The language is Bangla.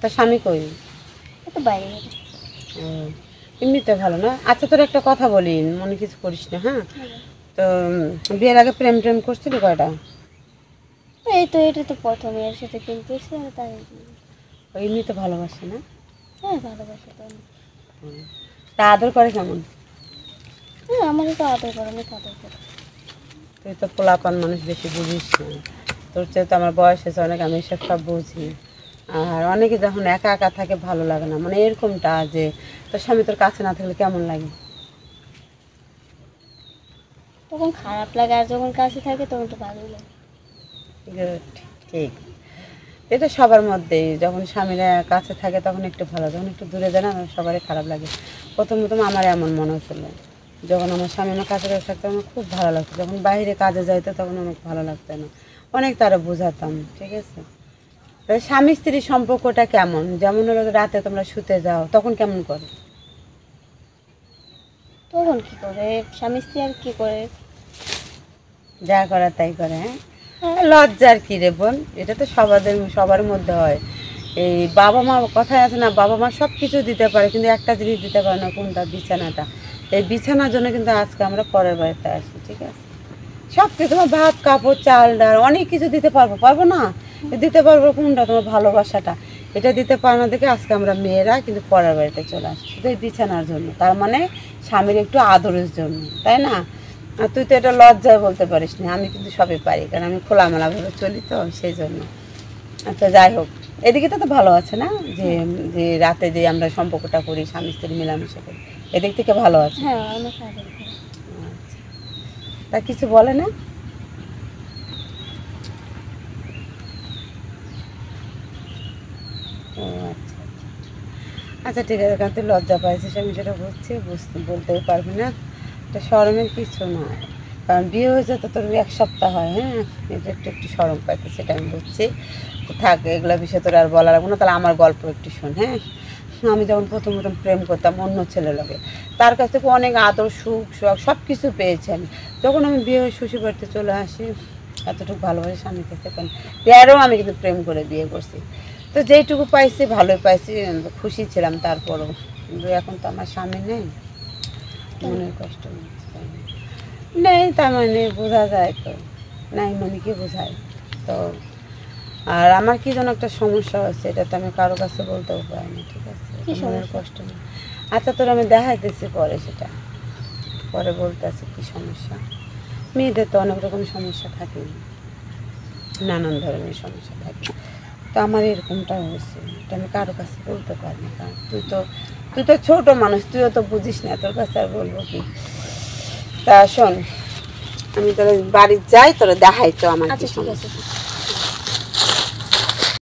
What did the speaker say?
তার স্বামী কই? একটু বাইরে। এমনিতে ভালো না? আচ্ছা তোর একটা কথা বলি মনে কিছু করিস না হ্যাঁ? তো বিয়ের আগে প্রেম টেম করছিলি কয়টা? এই তো এটা তো প্রথম এর সাথে কিনতে এসে আর তাই এমনিতে ভালোবাসে না? হ্যাঁ ভালোবাসা তো। তা আদর করে কেমন? হ্যাঁ আমারও তো আদর করে অনেক আদর করে। তুই তো পোলাপান মানুষ বেশি বুঝিস না। তোর চেয়ে তো আমার বয়স হয়েছে অনেক আমি এসব সব বুঝি। আর অনেকে যখন একা একা থাকে ভালো লাগে না। মানে এরকমটা যে তোর স্বামী তোর কাছে না থাকলে কেমন লাগে? তখন খারাপ লাগে আর যখন কাছে থাকে তখন তো ভালোই লাগে। Good, ঠিক। এটা সবার মধ্যেই যখন স্বামীরা কাছে থাকে তখন একটু ভালো যখন একটু দূরে যায় না সবারই খারাপ লাগে। প্রথম প্রথম আমার এমন মনে হচ্ছিল যখন আমার স্বামী আমার কাছে কাছে থাকতো আমার খুব ভালো লাগতো। যখন বাইরে কাজে যাইতো তখন আমার ভালো লাগতো না। অনেক তারা বোঝাতাম ঠিক আছে? স্বামী স্ত্রীর সম্পর্কটা কেমন? যেমন হলো রাতে তোমরা শুতে যাও তখন কেমন করে? তখন কি করে? স্বামী স্ত্রী আর কি করে? যা করার তাই করে হ্যাঁ? লজ্জার কি রে বোন? এটা তো সবাদের সবার মধ্যে হয়। এই বাবা মা কথায় আছে না বাবা মা সব কিছু দিতে পারে কিন্তু একটা জিনিস দিতে পারে না কোনটা? বিছানাটা। এই বিছানার জন্য কিন্তু আজকে আমরা পরের বাড়িতে আসি ঠিক আছে? সব কিছু তোমার ভাত কাপড় চাল ডাল অনেক কিছু দিতে পারব। পারব না? দিতে পারব কোনটা? তোমার ভালোবাসাটা। এটা দিতে পারো না দেখে আজকে আমরা মেয়েরা কিন্তু পরের বাড়িতে চলে আসি শুধু বিছানার জন্য। তার মানে স্বামীর একটু আদরের জন্য তাই না? আর তুই তো এটা লজ্জায় বলতে পারিস না। আমি কিন্তু সবই পারি কারণ আমি খোলামেলাভাবে চলি তো সেই জন্য। আচ্ছা যাই হোক। এদিকে তো তো ভালো আছে না? যে যে রাতে যে আমরা সম্পর্কটা করি স্বামী স্ত্রী মিলামিশা করি। এদিক থেকে ভালো আছে? হ্যাঁ আচ্ছা। তা কিছু বলে না? আচ্ছা ঠিক আছে কারণ তুই লজ্জা পাইছিস, আমি সেটা বুঝছি বুঝতে, বলতেও পারবি না। এটা শরমের কিছু নয়। কারণ বিয়ে হয়েছে তো তোর এক সপ্তাহ হয় হ্যাঁ? এটা একটু একটু সরম পাইতে সেটা আমি বুঝছি। থাক, এগুলো বিষয়ে তোর আর বলা লাগবে না, তাহলে আমার গল্প একটু শোন হ্যাঁ? আমি যখন প্রথম প্রথম প্রেম করতাম অন্য ছেলে লোকে তার কাছ থেকে অনেক আদর, সুখ, শখ সব কিছু পেয়েছি আমি। যখন আমি বিয়ে হয়ে শ্বশুর বাড়িতে চলে আসি, এতটুকু ভালোবাসি স্বামীর কাছে থেকে, তেরো আমি কিন্তু প্রেম করে বিয়ে করছি। তো যেইটুকু পাইছি ভালোই পাইছি। খুশি ছিলাম তারপরও। কিন্তু এখন তো আমার স্বামী নেই। মনের কষ্ট। নেই তার মানে বোঝা যায় তো। নাই মানে কি বোঝায়? তো আর আমার কি যেন একটা সমস্যা হচ্ছে এটা তো আমি কারও কাছে বলতেও পারি না ঠিক আছে? কি মনের কষ্ট নেই আচ্ছা তোর আমি দেখাইতেছি পরে সেটা। পরে বলতেছি কি সমস্যা। মেয়েদের তো অনেক রকম সমস্যা থাকে। নানান ধরনের সমস্যা থাকে। তো আমার এরকমটা হয়েছে। এটা আমি কারও কাছে বলতে পারি না। কারণ তুই তো তুই তো ছোট মানুষ তুইও তো বুঝিস না তোর কাছে আর বলব কি? তা শোন আমি তোর বাড়ি যাই তোরা দেখাই তো আমার কিছু আচ্ছা ঠিক আছে।